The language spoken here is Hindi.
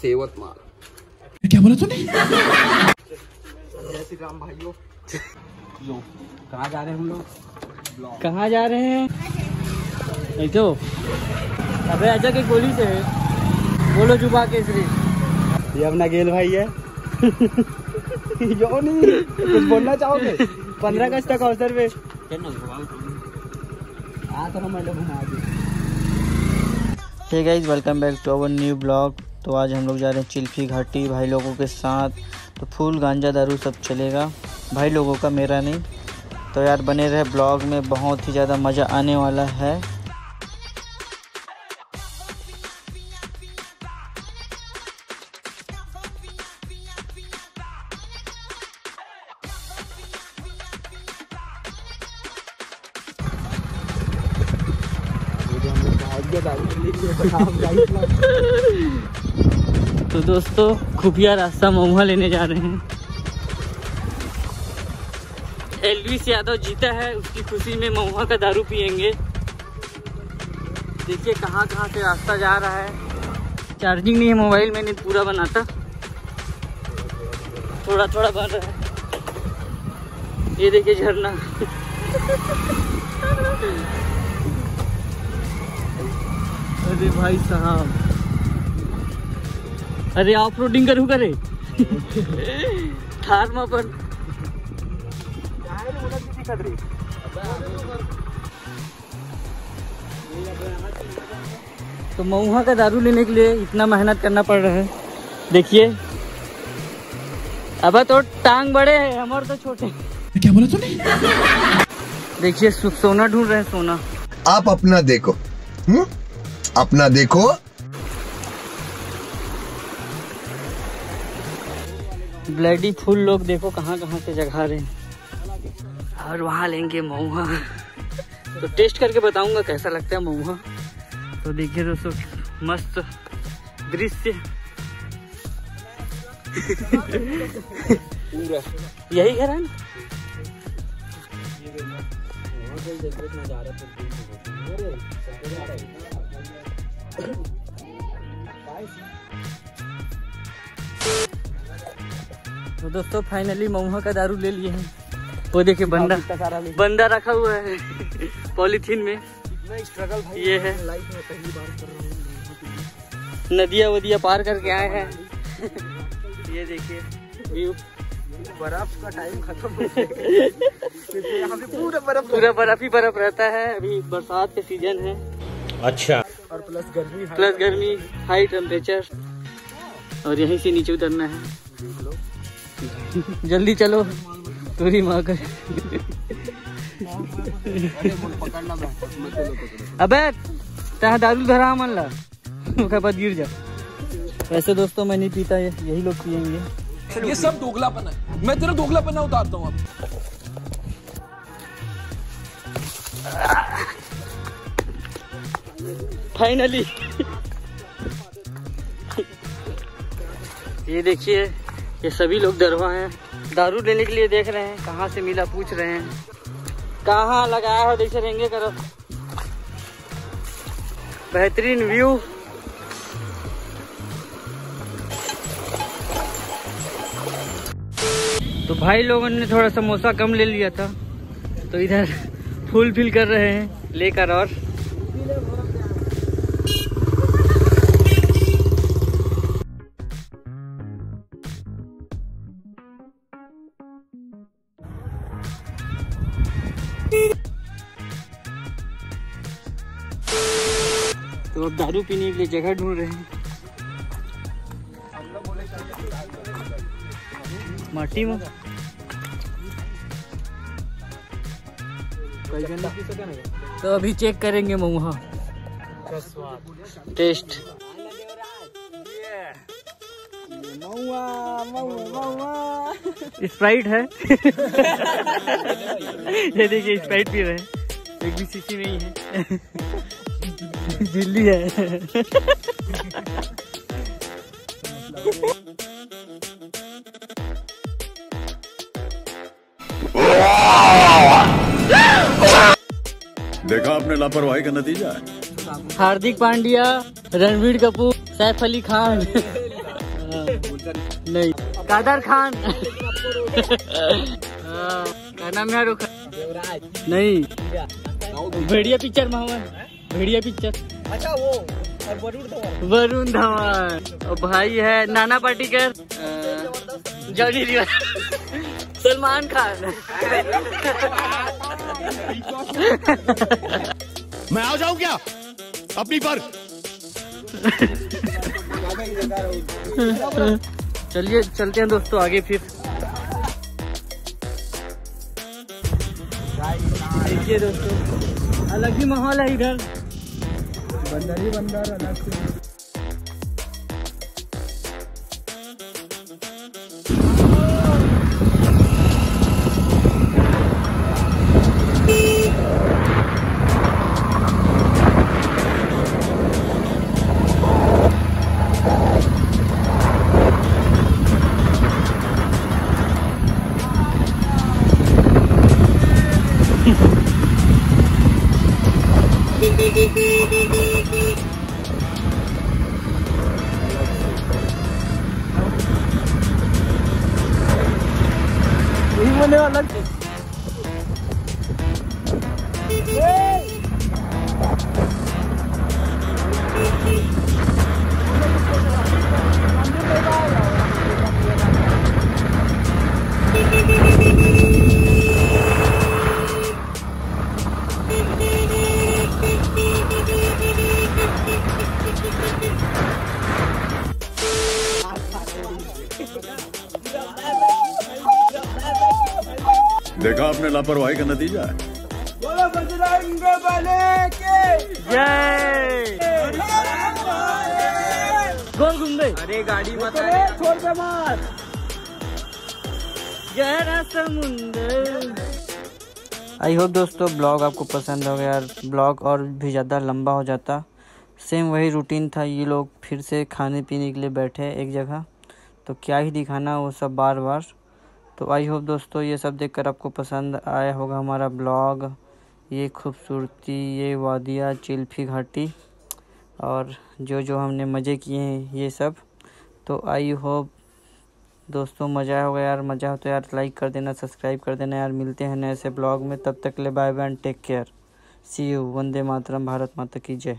सेवत माल। क्या बोला तूने? जय श्री राम भाइयों। लो कहाँ जा रहे हैं हम लोग? कहाँ जा रहे हैं? तो। अबे आजा के गोली से बोलो जुबा केसरी। ये अपना गेल भाई है। यो नहीं कुछ बोलना चाहोगे? पंद्रह अगस्त तक अवसर पे। हाँ guys welcome back to our new blog तो आज हम लोग जा रहे हैं चिल्फी घाटी भाई लोगों के साथ। तो फूल गांजा दारू सब चलेगा। भाई लोगों का मेरा नहीं। तो यार बने रहे ब्लॉग में, बहुत ही ज़्यादा मज़ा आने वाला है। तो दोस्तों, खुफिया रास्ता महुआ लेने जा रहे हैं। एलविस यादव जीता है, उसकी खुशी में महुआ का दारू पियेंगे। देखिए कहाँ कहाँ से रास्ता जा रहा है। चार्जिंग नहीं है मोबाइल, मैंने पूरा बनाता थोड़ा थोड़ा बन रहा है। ये देखिए झरना। अरे भाई साहब। अरे ऑफ़ रोडिंग करू करे? थार में पर। तो मऊहा का दारू लेने के लिए इतना मेहनत करना पड़ रहा है। देखिए। अब तो टांग बड़े हैं हमारे तो छोटे क्या बोला तूने? देखिए सोना ढूंढ रहे हैं सोना। आप अपना देखो। हुँ? अपना देखो। ब्लडी फुल लोग देखो कहाँ कहाँ से जगा रहे हैं। और वहाँ लेंगे मऊहा तो टेस्ट करके बताऊँगा कैसा लगता है मऊहा तो देखिए दोस्तों मस्त दृश्य। यही घर है ना? तो दोस्तों फाइनली मऊहा का दारू ले लिए हैं। वो देखिए बंदा बंदा रखा हुआ है पॉलीथीन में। स्ट्रगल भाई ये है। लाइफ में पहली बार कर रहा हूँ नदिया वदिया पार करके आए हैं। ये देखिए। व्यू बर्फ़ का टाइम खत्म हो गया। क्योंकि यहाँ पे पूरा बर्फ़ पूरा बर्फ़ ही बर्फ़ रहता है। अभी बरसात का सीज़न है। और प्लस गर्मी प्लस गर्मी हाई टेम्परेचर और यहीं से नीचे उतरना है। जल्दी चलो। तोरी माँ कर अबे तहाँ दारू धरा मन ला। ओकर बाद गिर जा। वैसे दोस्तों मैं नहीं पीता ये यही लोग पियेंगे। ये सब दोगलापन है। मैं तेरा दोगलापन उतारता हूँ अब। फाइनली ये देखिए, ये सभी लोग दरवा हैं। दारू लेने के लिए देख रहे हैं, कहाँ से मिला पूछ रहे हैं। कहाँ लगाया हो, देख रहेंगे करो। बेहतरीन व्यू। तो भाई लोगों ने थोड़ा समोसा कम ले लिया था। तो इधर फुल फिल कर रहे हैं, लेकर और। तो अब दारू पीने के लिए जगह ढूंढ रहे हैं। माटी में। तो अभी चेक करेंगे मऊहा टेस्ट स्प्राइट है। ये देखिए स्प्राइट पी रहे हैं। एक भी सीसी नहीं है दिल्ली है। देखा आपने लापरवाही का नतीजा? हार्दिक पांड्या रणवीर कपूर सैफ अली खान। नहीं। कादर खान। हाँ, क्या नाम है रुख नहीं। भेड़िया पिक्चर मोहम्मद भेड़िया पिक्चर अच्छा वो वरुण धवन। वरुण धवन। भाई है नाना पाटेकर। अ, जॉनी लीवर सलमान खान। मैं आ जाऊँ क्या? अपनी पर। चलिए, चलते हैं दोस्तों आगे फिर। देखिए दोस्तों, अलग ही माहौल है इधर। बंदर ही बंदर, अलग से। यही मैंने अलग देखा आपने लापरवाही का नतीजा है। बोलो बजरंग जय। गोल घूम अरे गाड़ी मत अरे छोड़ गहरा समुंदर। आई होप दोस्तों ब्लॉग आपको पसंद हो गया यार। ब्लॉग और भी ज़्यादा लंबा हो जाता। सेम वही रूटीन था ये लोग फिर से खाने पीने के लिए बैठे एक जगह। तो क्या ही दिखाना वो सब बार बार तो आई होप दोस्तों ये सब देखकर आपको पसंद आया होगा हमारा ब्लॉग। ये खूबसूरती, ये वादिया, चिल्फी घाटी और जो जो हमने मज़े किए हैं, ये सब। तो आई होप दोस्तों मज़ा होगा यार। मज़ा हो तो यार लाइक कर देना सब्सक्राइब कर देना यार। मिलते हैं नए ऐसे ब्लॉग में। तब तक ले bye bye take care see you Vande Mataram. Bharat माता की जय।